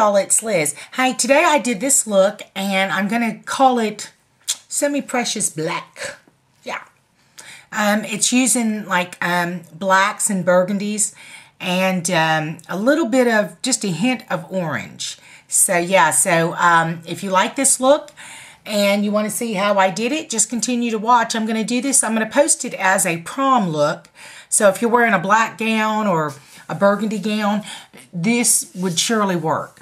Y'all, it's Liz. Hey, today I did this look and I'm going to call it Semi-Precious Black. Yeah. Um, it's using like um, blacks and burgundies and um, a little bit of, just a hint of orange. So yeah, so um, if you like this look and you want to see how I did it, just continue to watch. I'm going to do this. I'm going to post it as a prom look. So if you're wearing a black gown or a burgundy gown, this would surely work.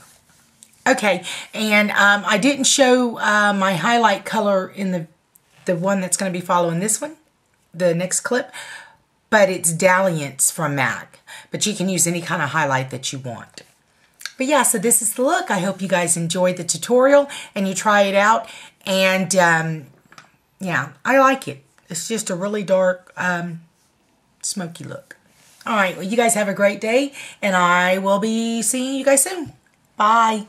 Okay, and um, I didn't show uh, my highlight color in the, the one that's going to be following this one, the next clip, but it's Dalliance from MAC. But you can use any kind of highlight that you want. But yeah, so this is the look. I hope you guys enjoyed the tutorial and you try it out. And um, yeah, I like it. It's just a really dark, um, smoky look. All right, well, you guys have a great day, and I will be seeing you guys soon. Bye.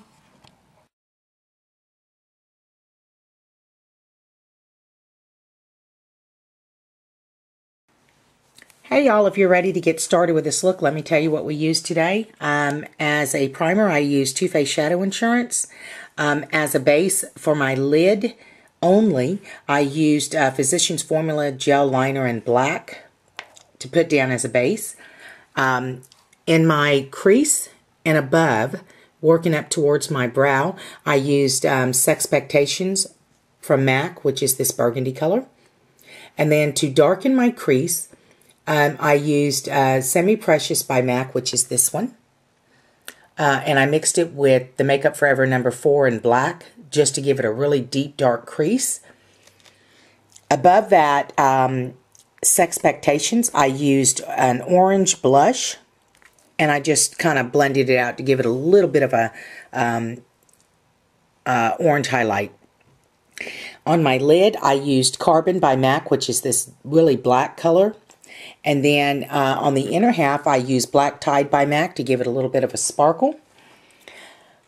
Hey y'all, if you're ready to get started with this look, let me tell you what we used today. Um, as a primer, I used Too Faced Shadow Insurance. Um, as a base for my lid only, I used uh, Physicians Formula Gel Liner in black to put down as a base. Um, in my crease and above, working up towards my brow, I used um, Sexpectations from MAC, which is this burgundy color. And then to darken my crease, um, I used uh, Semi Precious by MAC, which is this one. Uh, and I mixed it with the Makeup Forever number four in black, just to give it a really deep, dark crease. Above that, um, Sexpectations, I used an orange blush, and I just kind of blended it out to give it a little bit of a um, uh, orange highlight. On my lid, I used Carbon by MAC, which is this really black color. And then uh, on the inner half, I use Black Tied by MAC to give it a little bit of a sparkle.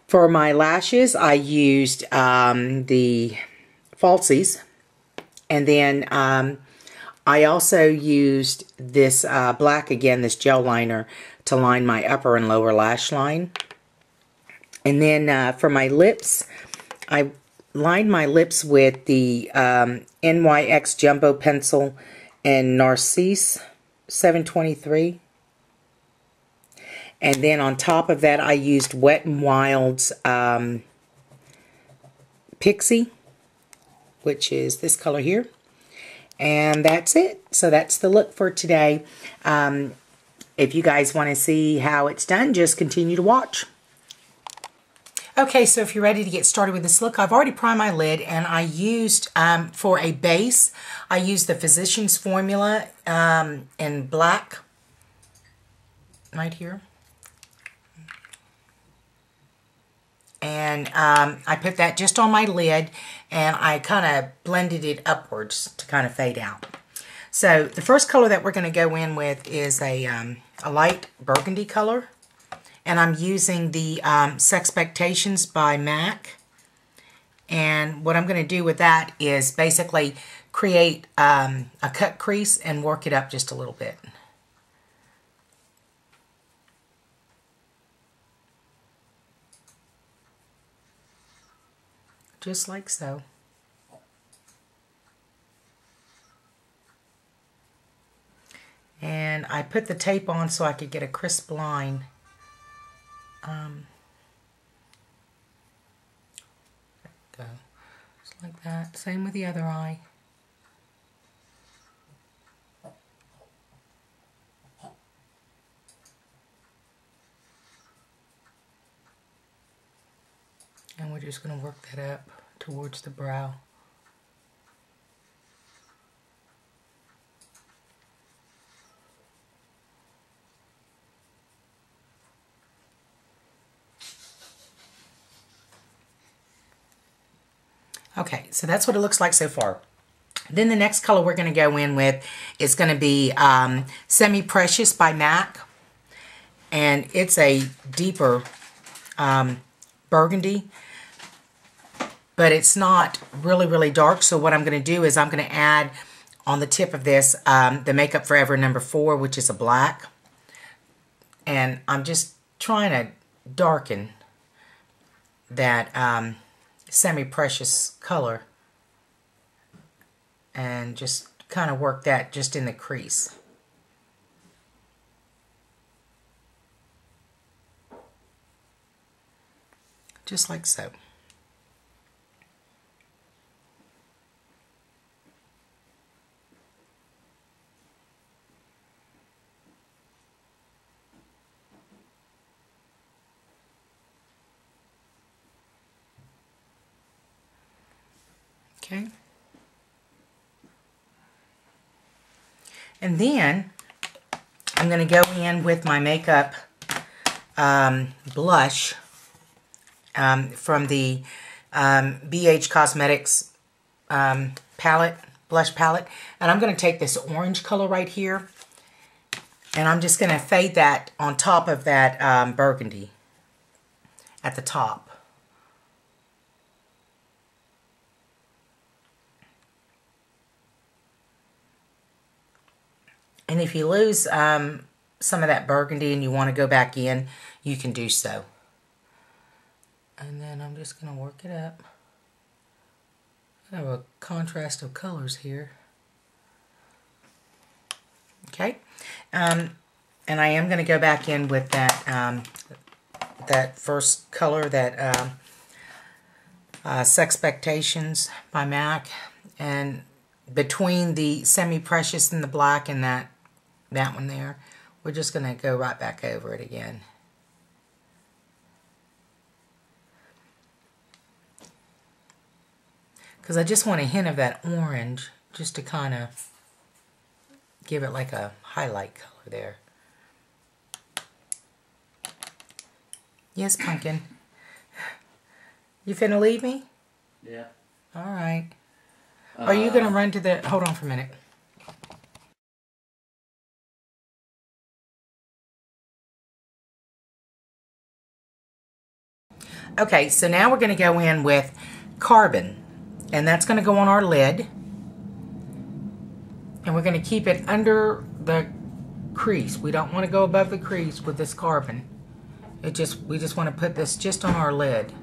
For my lashes, I used um, the Falsies. And then um, I also used this uh, black, again, this gel liner to line my upper and lower lash line. And then uh, for my lips, I lined my lips with the um, NYX Jumbo Pencil and Narcisse 723. And then on top of that, I used Wet n Wild's um, Pixie, which is this color here. And that's it. So that's the look for today. Um, if you guys want to see how it's done, just continue to watch. Okay, so if you're ready to get started with this look, I've already primed my lid and I used, um, for a base, I used the Physicians Formula um, in black, right here. And um, I put that just on my lid and I kind of blended it upwards to kind of fade out. So the first color that we're going to go in with is a, um, a light burgundy color and I'm using the um, Sexpectations by MAC. And what I'm going to do with that is basically create um, a cut crease and work it up just a little bit. Just like so. And I put the tape on so I could get a crisp line um, go. Just like that. Same with the other eye. And we're just going to work that up towards the brow. Okay, so that's what it looks like so far. Then the next color we're going to go in with is going to be um, Semi Precious by MAC. And it's a deeper um, burgundy. But it's not really, really dark. So what I'm going to do is I'm going to add on the tip of this um, the Makeup Forever number 4, which is a black. And I'm just trying to darken that um, semi-precious color and just kind of work that just in the crease. Just like so. Okay. And then I'm going to go in with my makeup um, blush um, from the um, BH Cosmetics um, palette, blush palette. And I'm going to take this orange color right here. And I'm just going to fade that on top of that um, burgundy at the top. And if you lose um, some of that burgundy and you want to go back in, you can do so. And then I'm just going to work it up. I have a contrast of colors here. Okay. Um, and I am going to go back in with that um, that first color, that um, uh, Sexpectations by MAC. And between the semi-precious and the black and that that one there. We're just going to go right back over it again. Because I just want a hint of that orange just to kind of give it like a highlight color there. Yes, Pumpkin. You finna leave me? Yeah. All right. Uh, Are you going to uh, run to the... Hold on for a minute. Okay, so now we're going to go in with carbon. And that's going to go on our lid. And we're going to keep it under the crease. We don't want to go above the crease with this carbon. It just We just want to put this just on our lid.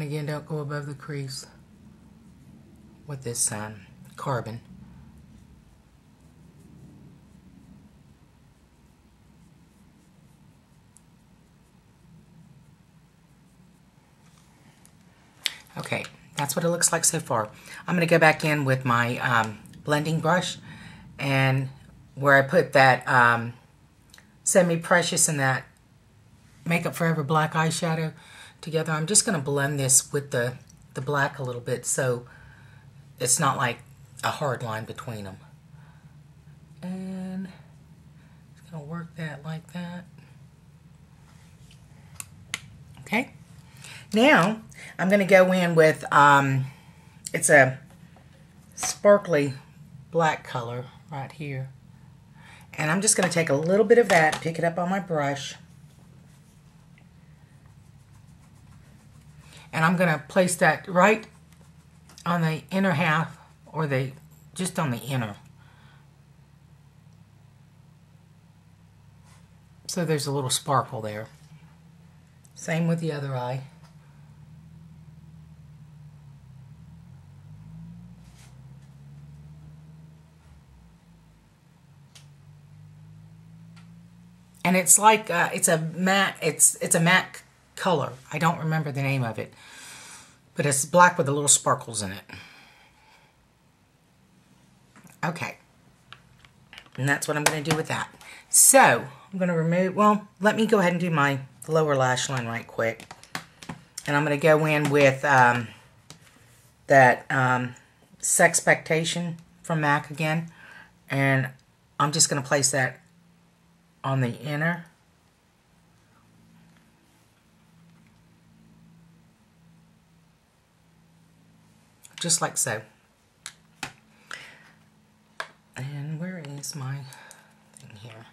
And again, don't go above the crease with this um, carbon. Okay, that's what it looks like so far. I'm going to go back in with my um, blending brush and where I put that um, semi-precious and that Makeup Forever black eyeshadow, together. I'm just going to blend this with the, the black a little bit so it's not like a hard line between them. And just going to work that like that. Okay. Now, I'm going to go in with, um, it's a sparkly black color right here. And I'm just going to take a little bit of that, pick it up on my brush, And I'm going to place that right on the inner half or the just on the inner. So there's a little sparkle there. Same with the other eye. And it's like uh, it's a matte. It's it's a matte color. I don't remember the name of it. But it's black with the little sparkles in it. Okay. And that's what I'm going to do with that. So, I'm going to remove, well, let me go ahead and do my lower lash line right quick. And I'm going to go in with um, that um, Sexpectation from MAC again. And I'm just going to place that on the inner just like so. And where is my thing here?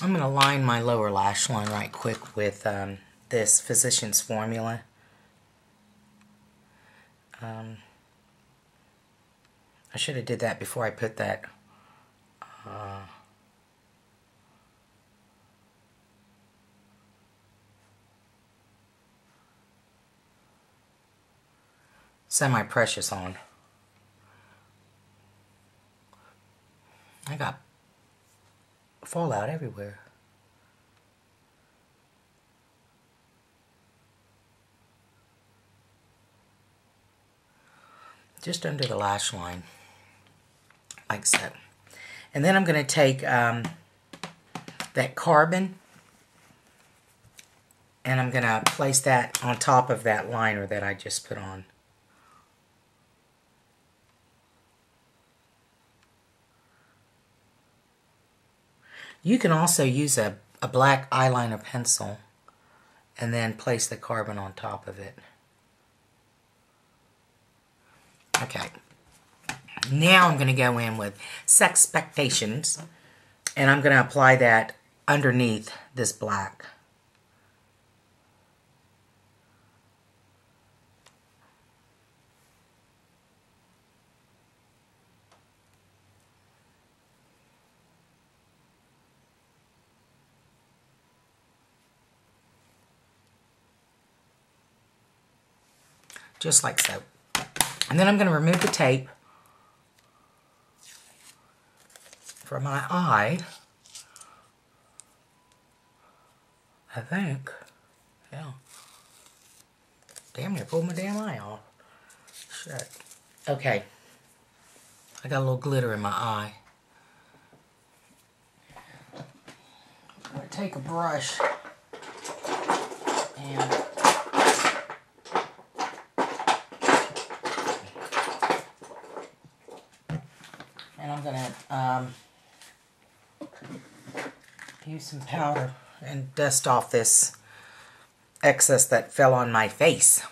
I'm going to line my lower lash line right quick with um, this Physicians Formula. Um, I should have did that before I put that uh, semi-precious on. I got fallout everywhere. Just under the lash line, like so. And then I'm going to take um, that carbon and I'm going to place that on top of that liner that I just put on. You can also use a, a black eyeliner pencil and then place the carbon on top of it. Okay. Now I'm going to go in with Sexpectations and I'm going to apply that underneath this black. Just like so. And then I'm going to remove the tape from my eye. I think. Yeah. Damn near pulled my damn eye off. Shit. Okay. I got a little glitter in my eye. I'm going to take a brush and gonna um, use some powder and dust off this excess that fell on my face.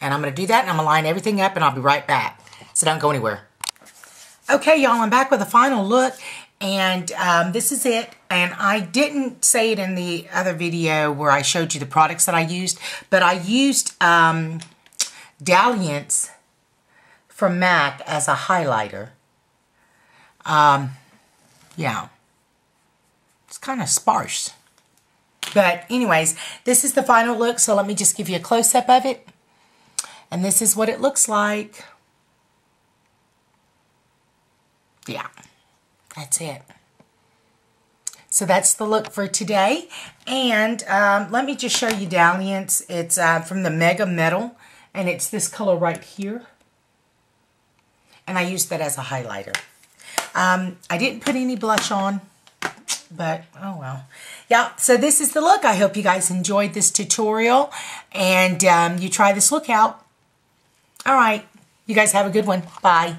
And I'm gonna do that and I'm gonna line everything up and I'll be right back. So don't go anywhere. Okay, y'all, I'm back with a final look and um, this is it. And I didn't say it in the other video where I showed you the products that I used, but I used um, Dalliance from MAC as a highlighter. Um, yeah. It's kind of sparse. But anyways, this is the final look, so let me just give you a close-up of it. And this is what it looks like. Yeah, that's it. So that's the look for today. And um, let me just show you Dalliance. It's uh, from the Mega Metal, and it's this color right here. And I use that as a highlighter. Um, I didn't put any blush on, but oh well. Yeah, so this is the look. I hope you guys enjoyed this tutorial and um, you try this look out. All right, you guys have a good one. Bye.